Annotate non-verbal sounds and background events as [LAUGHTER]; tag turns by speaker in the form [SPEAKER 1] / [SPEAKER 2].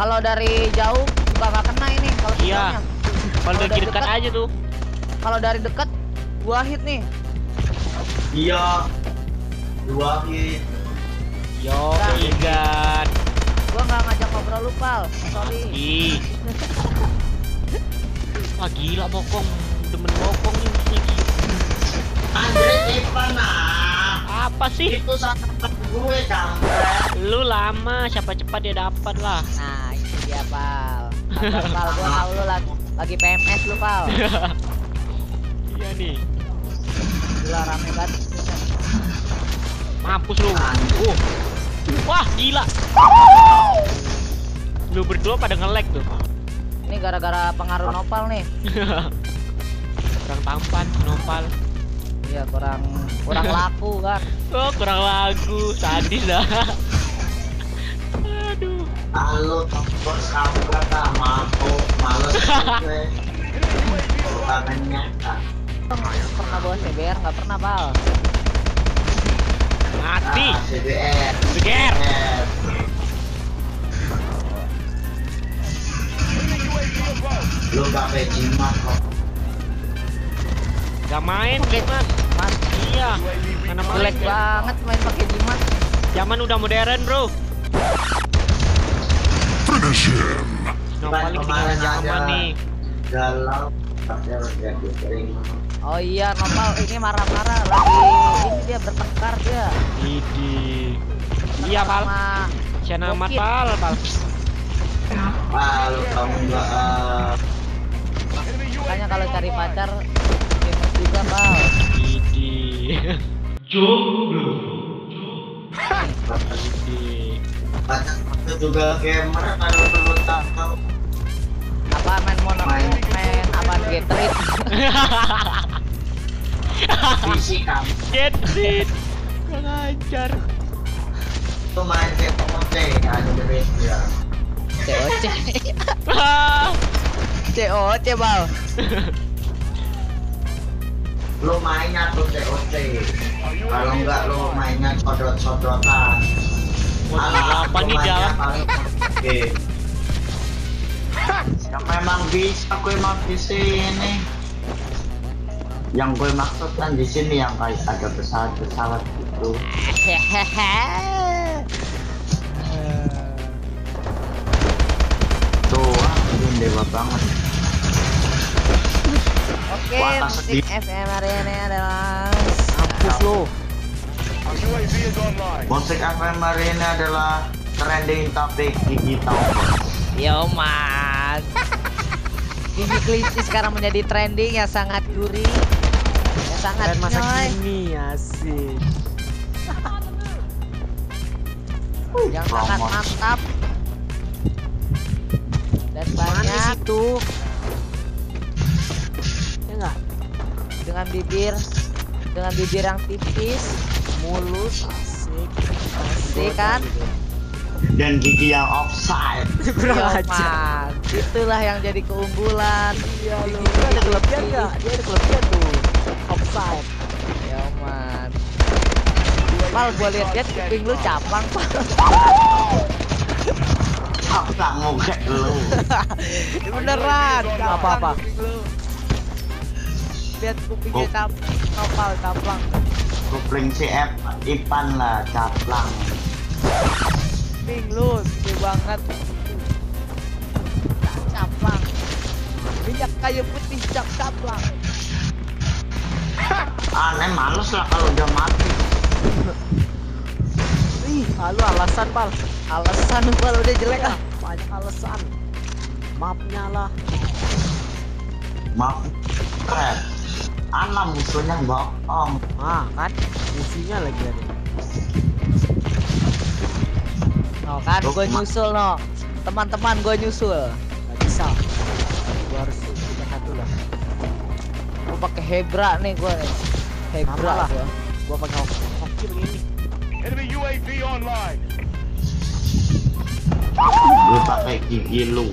[SPEAKER 1] Kalau dari jauh juga nggak kena ini kalau
[SPEAKER 2] Iya. Kalau dari dekat
[SPEAKER 1] dekat-
[SPEAKER 2] aja tuh.
[SPEAKER 1] Kalau dari dekat gua hit nih.
[SPEAKER 3] Iya. Dua hit.
[SPEAKER 2] Yo,
[SPEAKER 1] Nah.
[SPEAKER 2] Igan.
[SPEAKER 1] Gua nggak ngajak ngobrol lu, Pal. Sorry.
[SPEAKER 2] Wah gila bokong. Demen bokong nih gila.
[SPEAKER 3] Andre Ivana.
[SPEAKER 2] Apa sih?
[SPEAKER 3] Itu sahabat gue kampret.
[SPEAKER 2] Lu lama, siapa cepat dia dapat lah.
[SPEAKER 1] Nah, itu dia, Pal. Pal, gua tahu lu lagi lagi PMS lu, Pal. [LAUGHS]
[SPEAKER 2] iya nih.
[SPEAKER 1] Gila rame banget.
[SPEAKER 2] Mampus lu. Uh. Wah, gila. Lu berdua pada nge-lag tuh.
[SPEAKER 1] Ini gara-gara pengaruh nopal nih. [LAUGHS]
[SPEAKER 2] kurang tampan, nopal.
[SPEAKER 1] Iya, kurang kurang [LAUGHS] laku kan.
[SPEAKER 2] Oh, kurang lagu. Sadis dah. Aduh.
[SPEAKER 3] Halo, bos kampret ah, mabuk, males gue.
[SPEAKER 1] Pernah bawa CBR nggak pernah, Pal.
[SPEAKER 2] Mati.
[SPEAKER 3] Ah, CBR. Gak
[SPEAKER 2] main, Mas.
[SPEAKER 1] Man,
[SPEAKER 2] Iya. Mana main?
[SPEAKER 1] jelek banget main pakai jimat.
[SPEAKER 2] Zaman udah modern, Bro.
[SPEAKER 4] Finish him.
[SPEAKER 2] No,
[SPEAKER 3] Ban
[SPEAKER 2] paling
[SPEAKER 3] kemarin
[SPEAKER 2] zaman nih.
[SPEAKER 3] Galau.
[SPEAKER 1] Oh iya, nopal ini marah-marah lagi ini dia bertengkar dia.
[SPEAKER 2] Idi. Iya, Pal. Sian amat. Pal, Pal.
[SPEAKER 3] Lu kamu gak ah.
[SPEAKER 1] Makanya kalau cari pacar juga, Pal.
[SPEAKER 2] Idi. Jomblo. Idi.
[SPEAKER 3] Itu juga gamer kalau perlu tahu.
[SPEAKER 1] Apa main mono
[SPEAKER 3] Main.
[SPEAKER 1] main apa Getrit?
[SPEAKER 3] Fisik kamu
[SPEAKER 2] Get it. Kurang ajar.
[SPEAKER 3] tuh main ada di ya.
[SPEAKER 1] COC.
[SPEAKER 2] Ah.
[SPEAKER 1] COC, Bal. [LAUGHS]
[SPEAKER 3] Lu mainnya tuh COC. Kalau enggak lu mainnya sodot-sodotan.
[SPEAKER 2] Gila, apa nih jalan?
[SPEAKER 3] paling. Yang memang bisa gue emang di sini. Yang gue maksud kan di sini yang kayak ada pesawat-pesawat gitu. Tuh, ah, ini dewa banget.
[SPEAKER 1] Oke, musik. FM hari ini adalah Mampus lu.
[SPEAKER 3] Musik FM hari ini adalah trending topik gigi Tauber.
[SPEAKER 1] Yo mas. [LAUGHS] Gigi kelinci sekarang menjadi trending yang sangat gurih, yang sangat
[SPEAKER 2] Keren masa
[SPEAKER 1] nyoy,
[SPEAKER 2] kini asik.
[SPEAKER 1] yang sangat mantap dan banyak
[SPEAKER 2] itu.
[SPEAKER 1] Dengan bibir dengan bibir yang tipis, mulus,
[SPEAKER 2] Asik.
[SPEAKER 1] asik kan?
[SPEAKER 3] Dan gigi yang offside. [LAUGHS]
[SPEAKER 2] Kurang ajar.
[SPEAKER 1] Mas. Itulah yang jadi keunggulan.
[SPEAKER 2] Iya lu. Ada kelebihan
[SPEAKER 1] lebih.
[SPEAKER 2] enggak? Dia ada kelebihan tuh. Offside.
[SPEAKER 1] Yo man. Pal gua lihat-lihat kuping lu capang, Pal.
[SPEAKER 3] Apa ngogek lu? [LAUGHS]
[SPEAKER 1] Beneran. capang
[SPEAKER 2] Apa-apa?
[SPEAKER 1] Lihat kupingnya cap kapal caplang.
[SPEAKER 3] Kupling si F Ipan lah caplang.
[SPEAKER 1] Kuping lu gede banget. Caplang. Minyak kayu putih cap caplang.
[SPEAKER 3] Aneh males lah kalau udah mati.
[SPEAKER 2] Ih, ah, lu alasan, Pal.
[SPEAKER 1] Alasan [LAUGHS] kalau udah jelek ah.
[SPEAKER 2] Banyak alasan. Mapnya lah.
[SPEAKER 3] Maaf. Keren. Anak musuhnya bohong.
[SPEAKER 2] Ah, kan musuhnya lagi ada.
[SPEAKER 1] No kan
[SPEAKER 3] Loh,
[SPEAKER 1] gue nyusul no. Teman-teman gue nyusul.
[SPEAKER 2] Gak bisa. Gua harus punya satu lah.
[SPEAKER 1] Gue pakai Hebra nih gue. Hebra
[SPEAKER 2] lah.
[SPEAKER 1] gua.
[SPEAKER 2] Gua pakai hoki, hoki begini.
[SPEAKER 5] Enemy UAV online.
[SPEAKER 3] Gue pakai gigi lu.